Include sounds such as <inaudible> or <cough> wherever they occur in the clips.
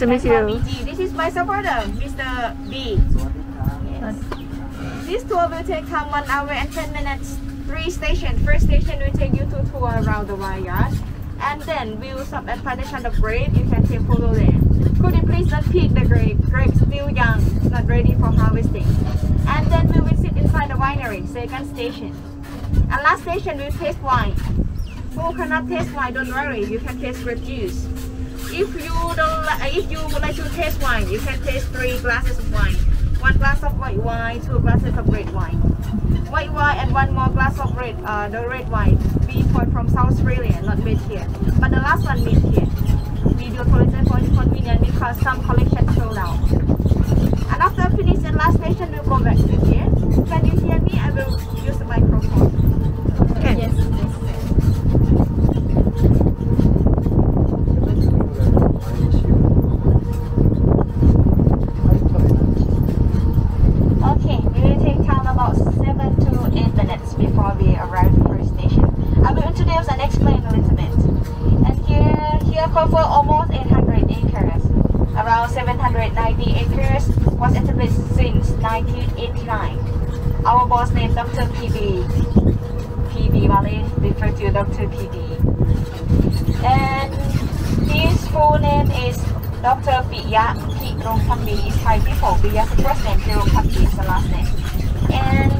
Nice to meet you. This is my supporter, Mr. B. Yes. This tour will take time 1 hour and 10 minutes. Three stations. First station will take you to tour around the vineyard. And then we will stop at plantation of grape. You can take photo there. Could you please not pick the grape? Grape still young, not ready for harvesting. And then we will sit inside the winery, second station. And last station we'll taste wine. Who cannot taste wine, don't worry, you can taste grape juice. If you don't, li- if you would like to taste wine, you can taste three glasses of wine. One glass of white wine, two glasses of red wine. White wine and one more glass of red, uh, the red wine. We import from South Australia, not made here. But the last one made here. We do collection for the convenience because some collection sold out. And after finish the last station, we'll go back to here. Can you hear me? I will use the microphone. Can. Yes. Okay, we will take time about 7 to 8 minutes before we arrive at the first station. I will introduce and explain a little bit. And here, here cover almost 800 acres. Around 790 acres was established since 1989. Our boss named Dr. PB. PB Valley, refer to Dr. PB. And his full name is Dr. Piya Pirongkambi is Thai people. Piya is first name, Pirongkambi is the last name. And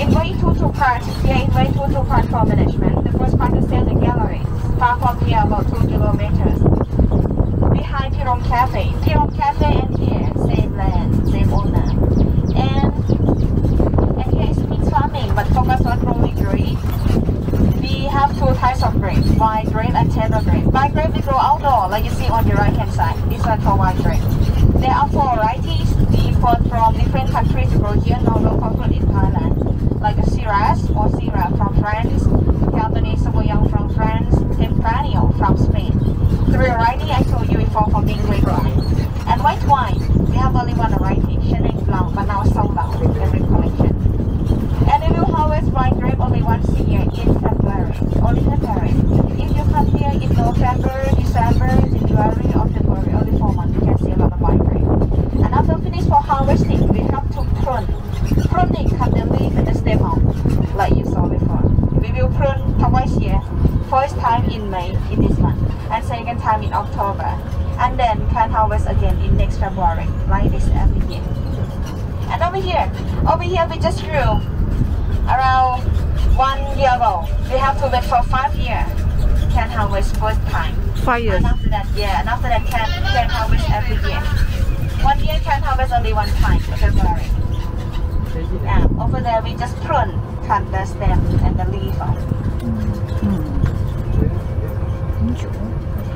in way two two parts, we are in way two for management. Is sell the gallery, far from here about two kilometers. Behind Pirong Cafe. Pirong Cafe and here, same land, same owner. And and here is mixed farming, but focus on growing grape. We have two types of grape, white grape and tender grape. White grape we grow outdoor, like you see on the right hand side. This one for white grape. There are four varieties we import from different countries grow here, not local fruit in Thailand, like a Shiraz or Syrah from France, Cabernet Sauvignon from France, Tempranillo from Spain. The variety I told you before from being grape wine. And white wine, we have only one variety, Chenin Blanc, but now sold out in every collection. And we will harvest white grape only once a year in February, only February. If you come here in November, December, January, or February, only four months, you can see a lot of white grape. And after finish for harvesting, we have to prune. Pruning cut the leaf and the stem out, like you saw before. Will twice year. First time in May, in this month, and second time in October. And then can harvest again in next February, like this every year. And over here, over here we just grew around one year ago. We have to wait for five years. Can harvest first time. Five years. And after that, yeah, and after that can can harvest every year. One year can harvest only one time, February. Yeah, over there we just prune, cut the stem and the leaf off. Hmm.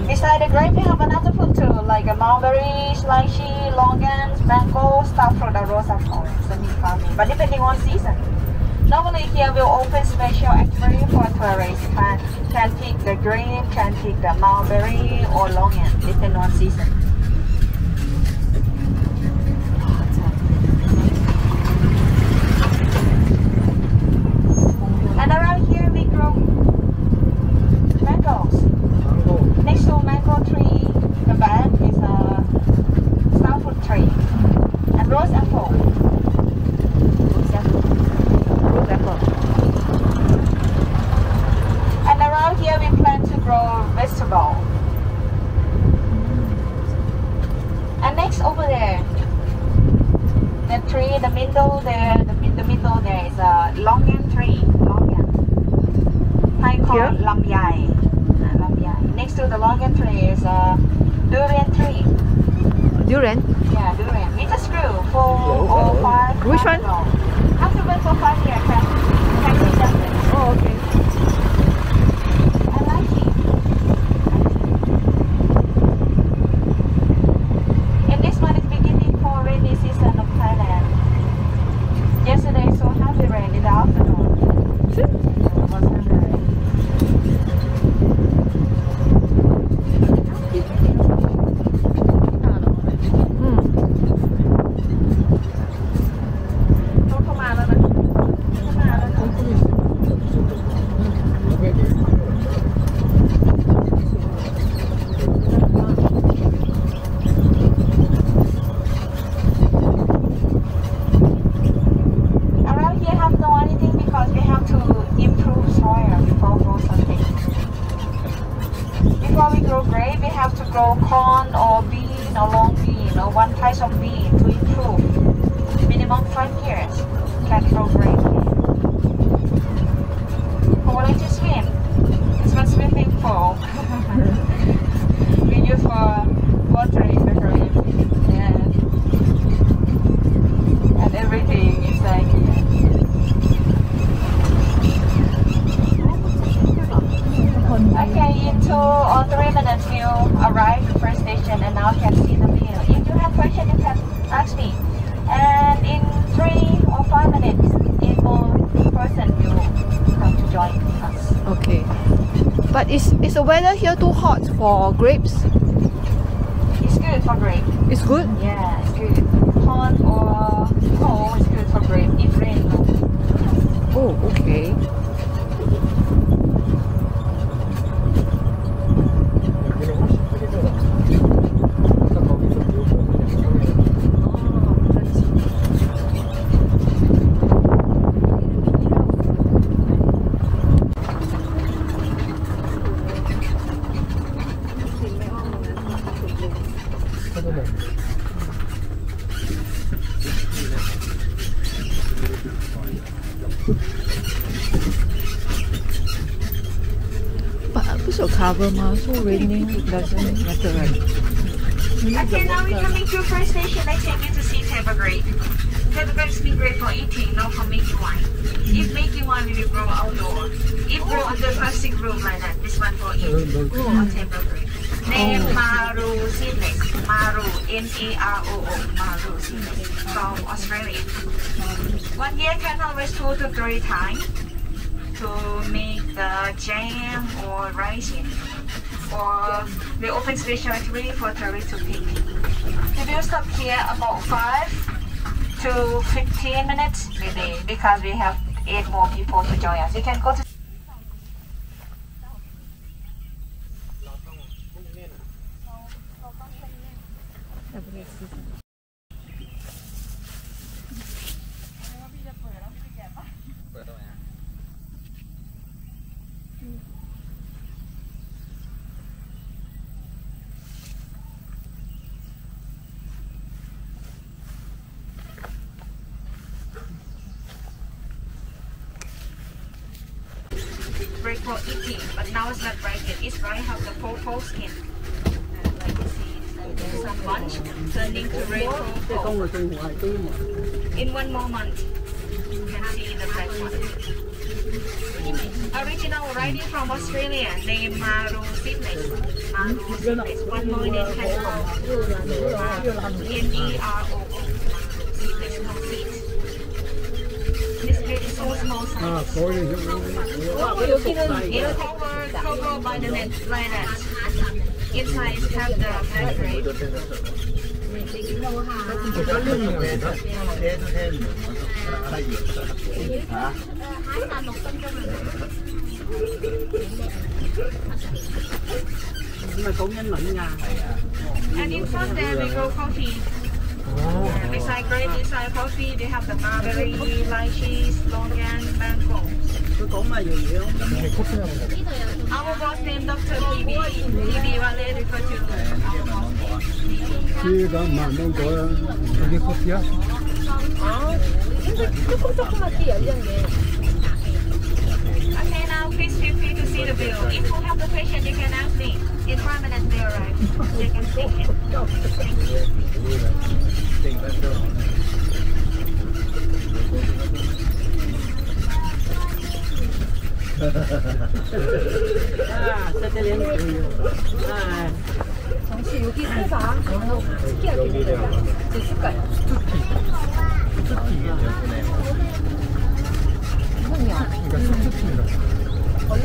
Beside the grape, we have another fruit too, like a mulberry, lychee, longans, mango, star fruit, and rosa forest, the meat farming, but depending on season. Normally here we'll open special aquarium for tourists. Can, can pick the grape, can pick the mulberry or longan, depending on season. And around here we grow mangoes. Next to mango tree, the back is a starfruit tree and rose apple. Rose apple. Rose apple. And around here we plan to grow vegetable. And next over there, the tree, the middle there, the, in the middle there is a longan tree. Longan. Thai call Here? lamyai. Uh, lamyai. Next to the longan tree is a durian tree. Durian. Yeah, durian. We just grew four or five. Which one? ago. Or you arrive at the first station and now can see the view. If you have questions, you can ask me. And in three or five minutes, a more person will come to join us. Okay. But is is the weather here too hot for grapes? It's good for grape. It's good. Yeah, it's good. Hot or cold is good for grape. If rain. Oh, okay. Cover 吗？So raining doesn't matter, right? Okay, now we're coming to first station. I take you to see Table Grape. Table Grape's been great for eating, not for making wine. If making wine, we will grow outdoor. If grow under plastic room like that, this one for eating. Grow on Table Grape. Name oh. Marroo Seedless. Marroo, M-A-R-O-O, Marroo from Australia. One year can harvest two to three times to make the jam or rising or the open space ready for tourists to pick. We will stop here about 5 to 15 minutes maybe because we have 8 more people to join us. You can go to break for eating, but now it's not yet. It's right have the purple skin. Uh, like you see, there's some bunch turning to red purple. In one more month, you can see the black one. Original writing from Australia, named Marroo Seedless. Marroo Seedless. One more name can call. M-E-R-O-O. It's covered, covered by the net like that. Inside have the black. And in front there we go coffee. Beside grape, beside coffee, they have the mulberry, lychee, longan, mango. 佢講埋瑤瑤，係 coffee 啊！我個 boss name Dr. BB，BB 話咧，你佢轉頭。呢個唔係芒果啦，係啲 coffee Okay, now please feel free to see the bill. If you have the question, you can ask me. In à, sao thế liền? À, 정씨 여기 회사 특이하게 있어요. 제 색깔. 스투키. 스투키 이게 예쁘네요. 이거요. 이거 스투키입니다. 얼른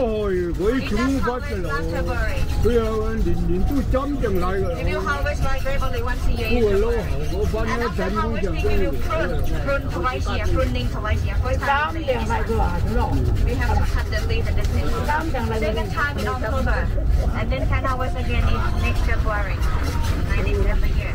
Ôi, quấy chúng bắt đầu. Bây giờ anh định định tôi chấm chừng lại rồi. Ủa lô, có phân nó chấm cũng chừng đây. Chấm chừng lại rồi. We have to cut the leaf at the same time. Second time in October. And then 10 hours again in next February. 19th year.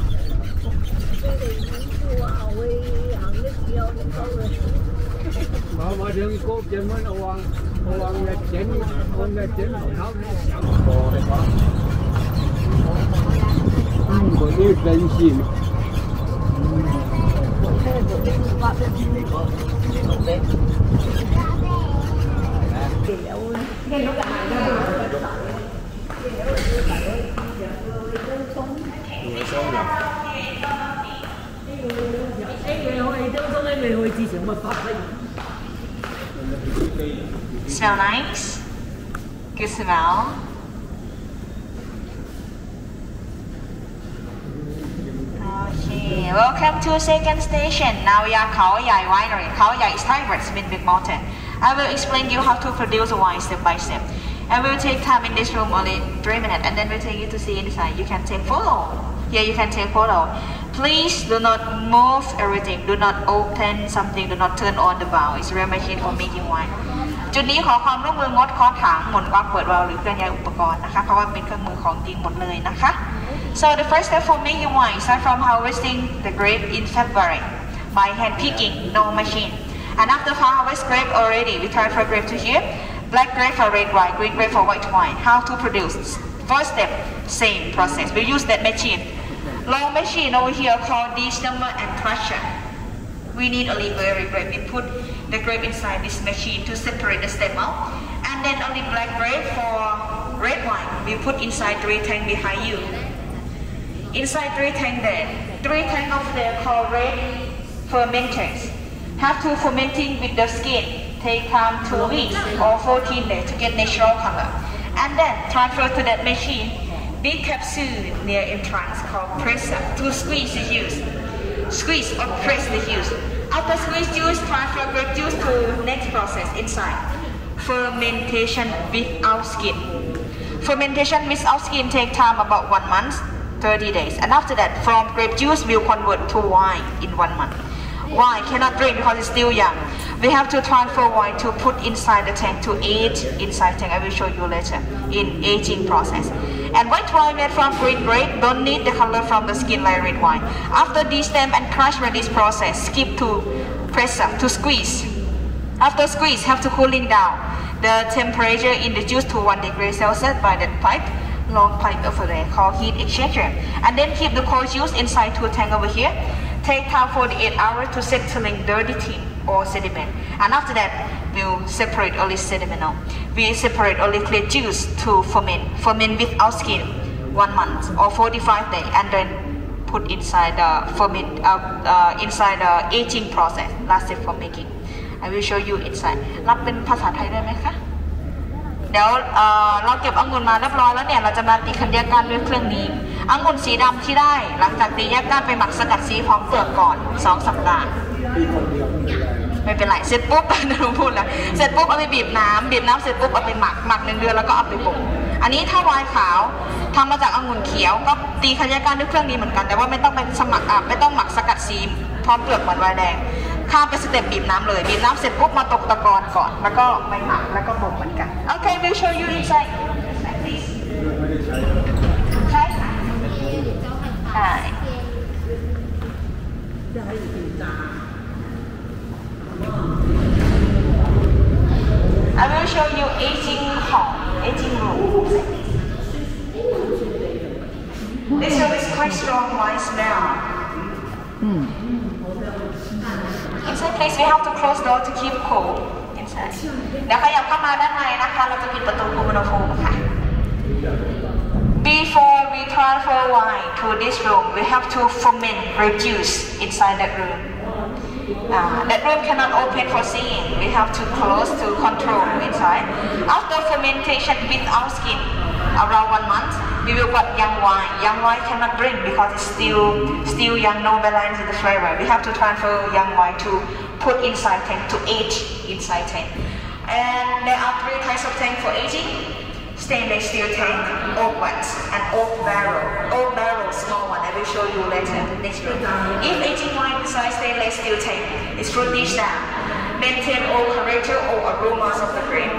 mà mà đừng cố chuyện mới nó hoàng hoàng là chuyện hoàng là chuyện nó nó bò đấy không có đi đánh gì Hãy subscribe cho kênh Ghiền Mì không bỏ lỡ những video Smell nice. Good smell. Okay, welcome to second station. Now we are Khao Yai Winery. Khao Yai is Thai words mean big mountain. I will explain you how to produce wine step by step. And we'll take time in this room only three minutes, and then we'll take you to see inside. You can take photo. Here you can take photo. Please do not move everything. Do not open something. Do not turn on the valve. It's real machine for making wine. จุดนี้ขอความร่วมมืองดเคอถังหมุนกว้างเปิดวาล์วหรือเคลื่อนย้ายอุปกรณ์นะคะ เพราะว่าเป็นเครื่องมือของจริงหมดเลยนะคะ so the first step for making wine start from harvesting the grape in February by hand picking no machine and after harvest grape already we transfer grape to here black grape for red wine green grape for white wine how to produce first step same process we use that machine long machine over here called destemmer and crusher we need olive berry grape. We put the grape inside this machine to separate the stem out. And then only black grape for red wine. We put inside three tank behind you. Inside three tank there. Three tank of there called red fermenters. Have to fermenting with the skin. Take time two weeks or 14 days to get natural color. And then transfer to that machine. Big capsule near entrance called presser to squeeze the juice squeeze or press the juice. After squeeze juice, transfer grape juice to next process inside. Fermentation without skin. Fermentation without skin take time about one month, 30 days. And after that, from grape juice will convert to wine in one month. Wine cannot drink because it's still young. We have to transfer wine to put inside the tank to age inside tank. I will show you later in aging process. And white wine made from green grape don't need the color from the skin like red wine. After destem and crush this process, skip to presser to squeeze. After squeeze, have to cooling down the temperature in the juice to 1 degree Celsius by that pipe, long pipe over there called heat exchanger. And then keep the cold juice inside to a tank over here. Take time 48 hours to settling dirty tin or sediment. And after that, we'll separate only sediment now. We separate only clear juice to ferment. Ferment without skin, one month or 45 days, and then put inside the ferment uh, uh, inside the aging process. Last step for making. I will show you inside รับเป็นภาษาไทยได้ไหมคะ เดี๋ยวเอ่อเราเก็บองุ่นมาเรียบร้อยแล้วเนี่ย เราจะมาตีคันแยกก้านด้วยเครื่องนี้ องุ่นสีดำที่ได้หลังจากตีแยกก้านไปหมักสกัดสีพร้อมเปลือกก่อน 2 สัปดาห์ไม่เป็นไร เสร็จปุ๊บนะลุงพูดแล้ว เสร็จปุ๊บเอาไปบีบน้ำบีบน้ำเสร็จปุ๊บเอาไปหมักหมักหนึ่งเดือนแล้วก็เอาไปบ่มอันนี้ถ้าไวน์ขาวทำมาจากองุ่นเขียว ก็ตีคันแยกก้านด้วยเครื่องนี้เหมือนกัน แต่ว่าไม่ต้องไปสมัครอะไม่ต้องหมักสกัดสีพร้อมเปลือกเหมือนไวน์แดง ข้ามไปสเต็ปบีบน้ำเลยบีบน้ำเสร็จปุ๊บมาตกตะกอนก่อน แล้วก็ไปหมักแล้วก็บ่มเหมือนกันโอเค we'll show you inside ใช่ I will show you aging hall, aging room. This room is quite strong wine smell. Inside place we have to close door to keep cool inside. เดี๋ยวขยับเข้ามาด้านในนะคะ เราจะปิดประตูคุมอุณหภูมิค่ะ before we transfer wine to this room, we have to ferment, reduce inside that room. Uh, that room cannot open for seeing. We have to close to control inside. After fermentation with our skin, around one month, we will got young wine. Young wine cannot drink because it's still still young, no balance in the flavor. We have to transfer young wine to put inside tank to age inside tank. And there are three types of tank for aging stainless steel tank, oak vats, and oak barrel. Oak barrel, small one, I will show you later next room. If aging wine inside stainless steel tank is fruity style, maintain all character or aromas of the grape.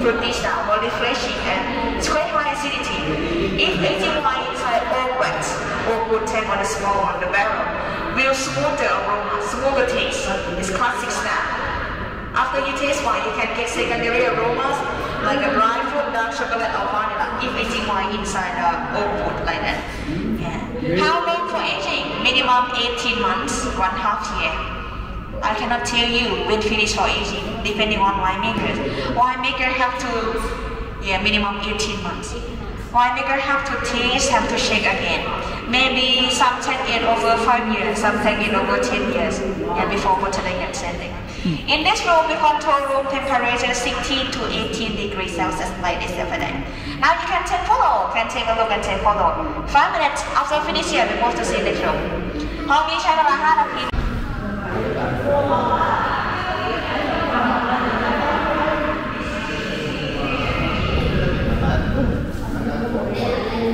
Fruity style, more refreshing and it's quite high acidity. If aging wine inside oak vats, oak wood tank on the small one, the barrel, will smooth the aroma, smooth the taste. It's classic style. After you taste wine, you can get secondary aromas like a dry fruit, dark chocolate, or vanilla if aging wine inside the oak wood like that. Yeah. How long for aging? Minimum 18 months, one half year. I cannot tell you when finish for aging, depending on winemakers. Winemaker have to, yeah, minimum 18 months. Winemaker have to taste, have to shake again. Maybe some take it over five years, some take it over 10 years yeah, before bottling and sending. Hmm. In this room, we control room temperature 16 to 18 degrees Celsius like this every day. Now you can take photo, can take a look and take photo. Five minutes after finish here, we move to see the room. How we shall a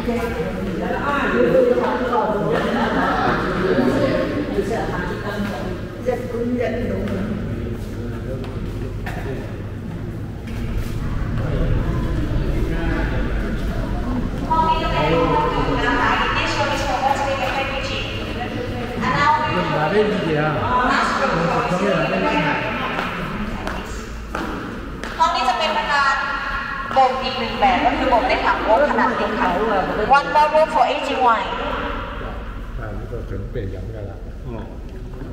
Thank. 벨기에 야. 그래서 경유야 벨기 에. ห้องนี้จะเป็นการบ่มอีกหนึ่งแบบก็คือบ่มในถังโวกขนาดเล็กค่ะ one more room for aging wine 아, 이거 전배 양가 라. 어.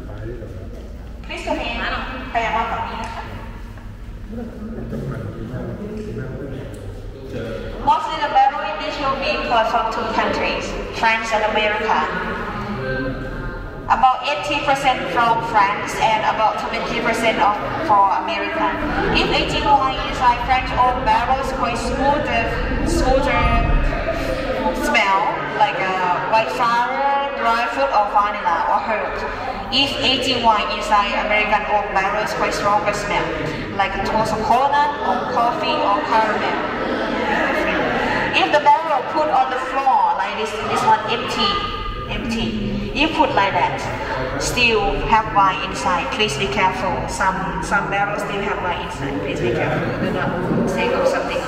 말이라 고. คริสโตเนสแปลว่าแบบนี้นะคะ Mostly the barrel in this will be for from two countries, France and America. About 80% from France and about 20% of for America. If 18 wine like French old barrels quite smoother, smoother smell like uh, a white flower, dry fruit or vanilla or herb. If 18 wine like American oak barrels quite stronger smell like a toast of coconut or coffee or caramel. If the barrel put on the floor like this, this one empty, empty. You put like that, still have wine inside. Please be careful. Some some barrels still have wine inside. Please be careful. Do not take out something.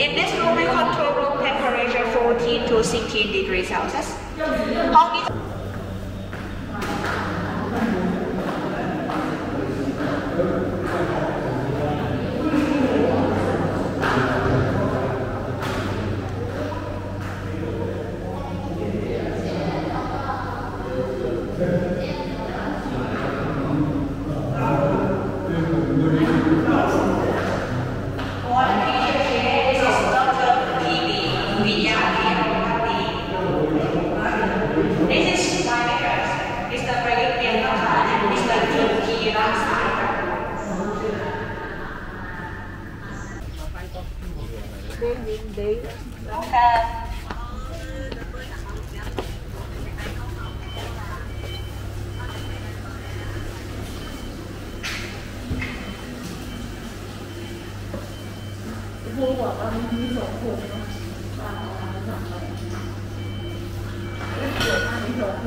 In this room, we control room temperature 14 to 16 degrees Celsius.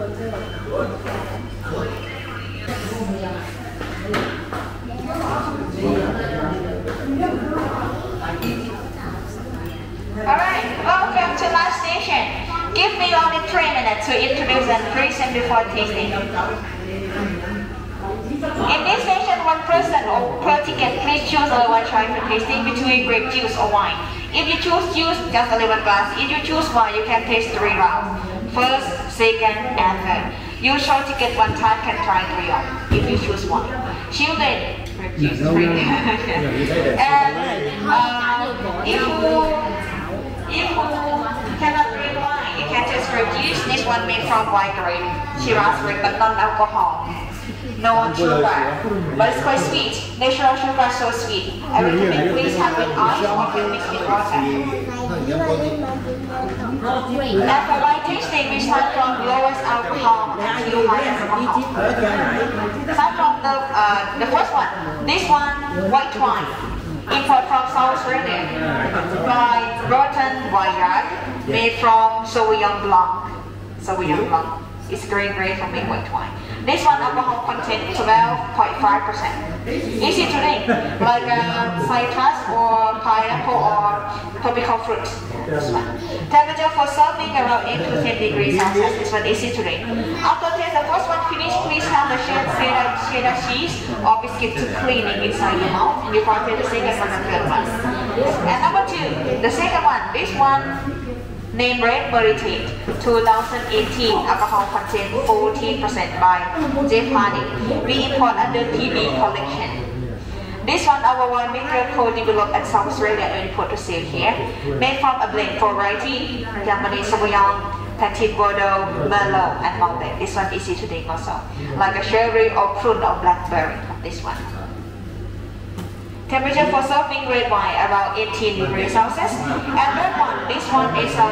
Alright, welcome to last station. Give me only three minutes to introduce and present before tasting. In this station, one person or per ticket, please choose a little choice for tasting between grape juice or wine. If you choose juice, just a little glass. If you choose wine, you can taste three rounds. First, second, and third. You show ticket one time, can try three rounds if you choose one. Children, juice free. and uh, if you if you cannot drink wine, you can just grape juice. This one made from white grape, Shiraz grape, but non-alcohol. No sugar, but it's quite sweet. Natural sugar so sweet. I recommend please have with ice or can mix with water. And we start from lowest alcohol highest alcohol. Start from the uh, the first one. This one, white wine. Import from South Australia by Rotten Vineyard, made from Sauvignon Blanc. Sauvignon Blanc. It's green grade for make white wine. This one alcohol content 12.5%. Easy to drink, like uh, citrus or pineapple or tropical fruit. This one. Temperature for serving around 8 to 10 degrees Celsius. This one easy to drink. After taste the first one finished, please have the cheddar, cheddar cheese or biscuit to cleaning inside your mouth You can taste the second one and third one. And number two, the second one, this one Name Red Meritage 2018 alcohol content 14% by Geoff Hardy. We import under PB collection. This one our winemaker co-developed at South Australia and import to sale here. Made from a blend variety, Cabernet Sauvignon, Petit Verdot, Merlot, and Malbec. This one easy to drink also. Like a sherry or prune or blackberry. This one. Temperature for serving red wine about 18 degrees Celsius. And red one, this one is a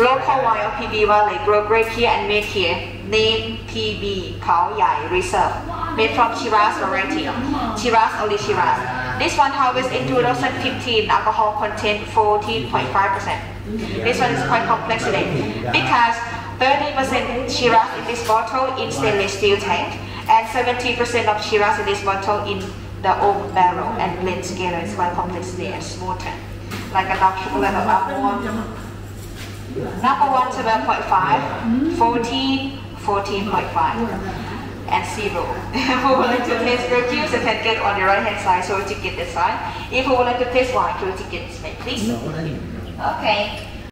local wine of PB Valley, grow grape here and made here. Name PB Khao Yai Reserve. Made from Shiraz variety. Shiraz only Shiraz. This one harvest in 2015, alcohol content 14.5%. This one is quite complex today because 30% Shiraz in this bottle in stainless steel tank and 70% of Shiraz in this bottle in the oak barrel and blend together. It's quite complex there and smoother. Like a chocolate or almond. Number one, 12.5, 14, 14.5 and zero. <laughs> if you would like to taste grape juice, you can get on the right hand side, so we ticket this side. If you would like to taste wine, you ticket this way, please. Okay.